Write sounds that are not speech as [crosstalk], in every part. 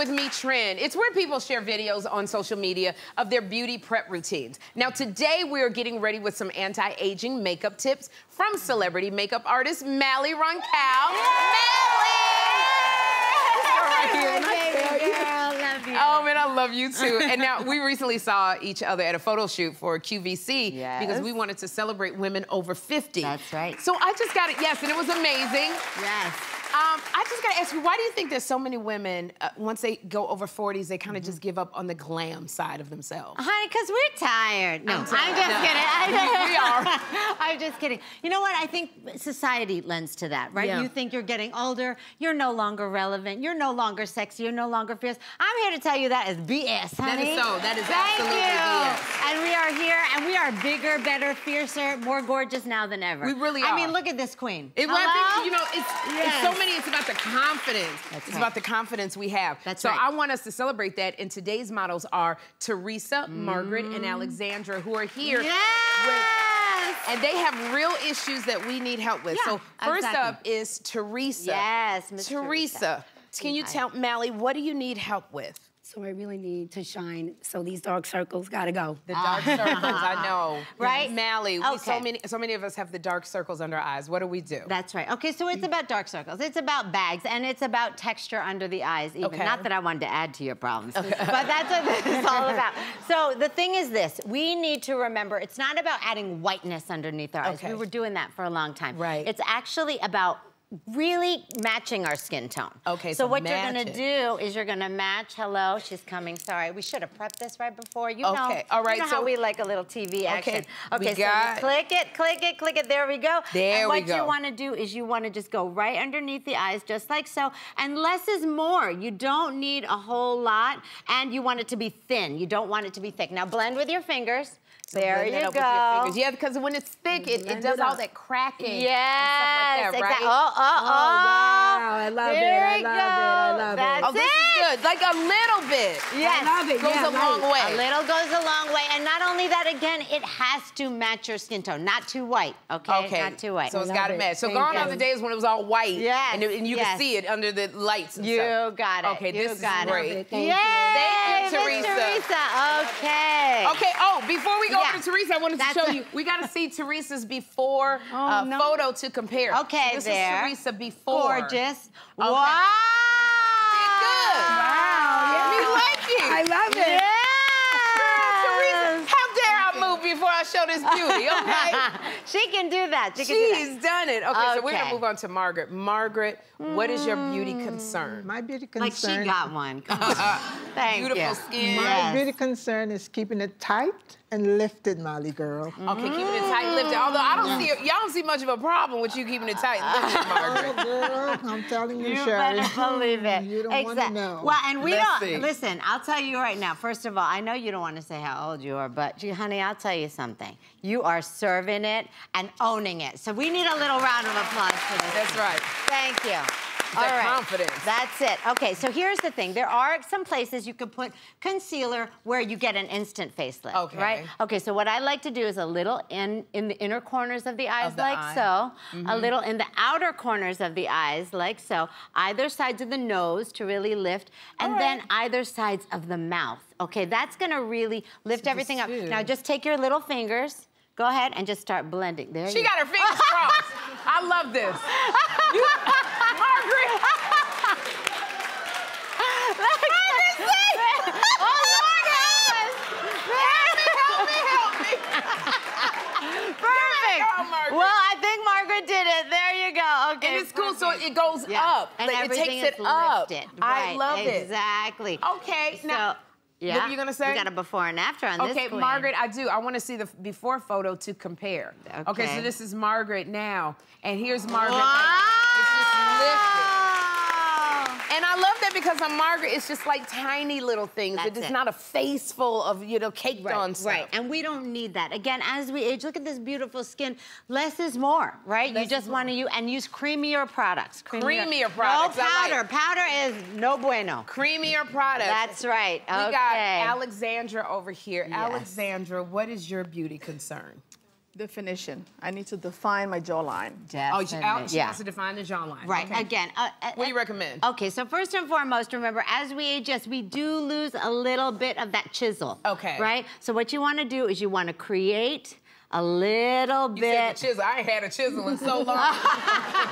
With Me trend. It's where people share videos on social media of their beauty prep routines. Now, today we are getting ready with some anti-aging makeup tips from celebrity makeup artist Mally Roncal. Oh man, I love you too. And now we recently saw each other at a photo shoot for QVC yes. because we wanted to celebrate women over 50. That's right. So I just got it, yes, and it was amazing. Yes. Um, I just gotta ask you, why do you think there's so many women, uh, once they go over 40s, they kind of mm -hmm. just give up on the glam side of themselves? Honey, because we're tired. No, I'm, I'm just no. kidding. I, [laughs] we are. [laughs] I'm just kidding. You know what? I think society lends to that, right? Yeah. You think you're getting older, you're no longer relevant, you're no longer sexy, you're no longer fierce. I'm here to tell you that is BS, honey. That is so. That is Thank absolutely you. BS. And we are here, and we are bigger, better, fiercer, more gorgeous now than ever. We really are. I mean, look at this queen. It, think, you know, it's, yes. it's so many, it's about the confidence. That's it's right. about the confidence we have. That's so right. I want us to celebrate that. And today's models are Teresa, mm. Margaret, and Alexandra, who are here. Yes. With, and they have real issues that we need help with. Yeah, so first exactly. up is Teresa. Yes, Ms. Teresa. Teresa. Can you tell Mally, what do you need help with? So I really need to shine. So these dark circles gotta go. The dark ah. circles, I know. [laughs] Right? Mally, okay. so many so many of us have the dark circles under our eyes. What do we do? That's right. Okay, so it's about dark circles. It's about bags, and it's about texture under the eyes even. Okay. Not that I wanted to add to your problems, okay. [laughs] but that's what this is all about. So the thing is this, we need to remember, it's not about adding whiteness underneath our eyes. Okay. We were doing that for a long time. Right. It's actually about really matching our skin tone. Okay, so, so what you're gonna it. do is you're gonna match. Hello, she's coming. Sorry, we should have prepped this right before. You know, Okay, all right, You know so- how we like a little TV action. Okay, Okay, we so got- click it, click it, click it. There we go. There and we what go. you want to do is you want to just go right underneath the eyes, just like so. And less is more. You don't need a whole lot, and you want it to be thin. You don't want it to be thick. Now blend with your fingers. So there you go. with your fingers. Yeah, because when it's thick, it, it does it all that cracking. Yes, and stuff like that, exactly. right? Oh, oh, oh. wow, I love it, there I love go. it, I love it. Oh, this is good. Like a little bit. Yes. I love it, Goes yeah, a long way. A little goes a long way. And not only that, again, it has to match your skin tone. Not too white, okay? Okay. Not too white. So it's love got to it. match. So Thank gone you. are the days when it was all white. Yes, And, it- and you yes. can see it under the lights and you stuff. got it. Okay, you this is great. It. Thank Yay, you. Thank you, Miss Teresa. Teresa. Okay. Oh, before we go Yeah. over to Teresa, I wanted to show you. We got to see Teresa's before Oh, uh, no. photo to compare. Okay, this there. is Teresa before. Gorgeous. Okay. Wow. Good. Wow, We yeah. like it. I love it. Teresa, Yes. how dare I move before I show this beauty, okay? [laughs] she can do that. She can do that. She's done it. Okay, so we're gonna move on to Margaret. Margaret, what is your beauty mm. concern? My beauty concern. Like she got one. Come on. [laughs] Thank Beautiful you. skin. My Yes. beauty concern is keeping it tight and lifted, Mally girl. Okay, keeping it tight and lifted. Although I don't mm. see y'all don't see much of a problem with you keeping it tight and lifted, [laughs] oh, Margaret. Oh, girl, I'm telling you, You Sherri. better believe it. You don't want to know. Well, and we Let's don't. see. Listen, I'll tell you right now. First of all, I know you don't want to say how old you are, but you, honey, I'll tell you something. You are serving it and owning it. So we need a little round of applause for this. That's right. Thank you. That confidence. That's it. Okay, so here's the thing. There are some places you can put concealer where you get an instant facelift, Okay. right? Okay, so what I like to do is a little in in the inner corners of the eyes, the like eye. so. A Mm-hmm. little in the outer corners of the eyes, like so. Either sides of the nose to really lift, and All then either sides of the mouth. Okay, that's gonna really lift So everything up. Now just take your little fingers. Go ahead and just start blending. There She got her fingers crossed. [laughs] I love this. You, [laughs] Margaret. Perfect. go, Margaret. Well, I think Margaret did it. There you go. Okay. And it's cool, so it goes Yeah. up. And Like, it takes is it up. lifted. I Right, love it. Exactly. Okay, now, So, yeah. were you gonna say? We got a before and after on this Okay. Margaret, I do. I want to see the before photo to compare. Okay, so this is Margaret now, and here's Margaret. Wow. It's just lifted. And I love because on Margaret, it's just like tiny little things. That's it is it. not a face full of, you know, caked on stuff. Right, and we don't need that. Again, as we age, look at this beautiful skin. Less is more, right? Less you just want to use and use creamier products. Creamier products, No I like. powder. Powder is no bueno. Creamier products. That's right. We okay. got Alexandra over here. Yes. Alexandra, what is your beauty concern? Definition. I need to define my jawline. Oh, she, Al- she yeah. wants to define the jawline. Right. Okay. Again. Uh, uh, What do you recommend? Okay, so first and foremost, remember, as we age, yes, we do lose a little bit of that chisel. Okay. Right? So what you want to do is you want to create a little You bit. said the chisel. I ain't had a chisel in so long. [laughs]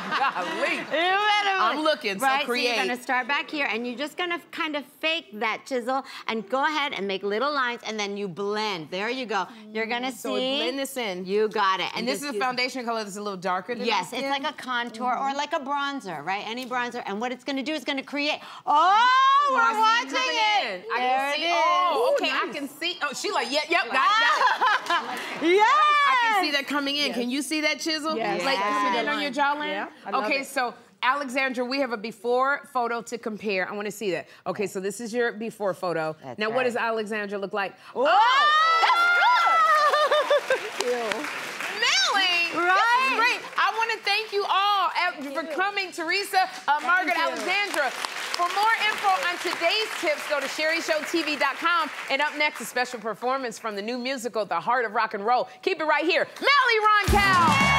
Golly. [laughs] I'm looking, so right, create. you're gonna start back here, and you're just gonna kind of fake that chisel, and go ahead and make little lines, and then you blend. There you go. You're gonna mm. So see. blend this in. You got it. And this is a foundation color that's a little darker than Yes, it's like a contour or mm-hmm. like a bronzer, right? Any bronzer. And what it's gonna do is gonna create. Oh, oh we're I watching coming it. I there can it see. is. Oh, okay. I can see. Oh, she like, yep, yep, got, it, got it. [laughs] Yes. See that coming in. Can you see that chisel? Yes. Like Yes. coming in on your jawline? Yeah, okay, it. so Alexandra, we have a before photo to compare. I want to see that. Okay, so this is your before photo. That's now, what does Alexandra look like? Oh, that's good. This Right. great. I want to thank you all uh, for coming, Teresa, uh, Margaret. Alexandra. For more on today's tips, go to SherriShowTV.com. And up next, a special performance from the new musical, The Heart of Rock and Roll. Keep it right here. Mally Roncal.